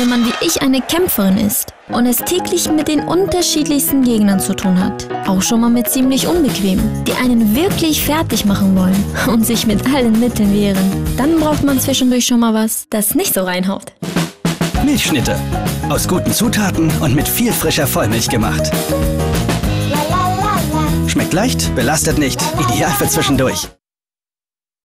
wenn man wie ich eine Kämpferin ist und es täglich mit den unterschiedlichsten Gegnern zu tun hat. Auch schon mal mit ziemlich unbequem, die einen wirklich fertig machen wollen und sich mit allen Mitteln wehren. Dann braucht man zwischendurch schon mal was, das nicht so reinhaut. Milchschnitte. Aus guten Zutaten und mit viel frischer Vollmilch gemacht. Schmeckt leicht, belastet nicht. Ideal für zwischendurch.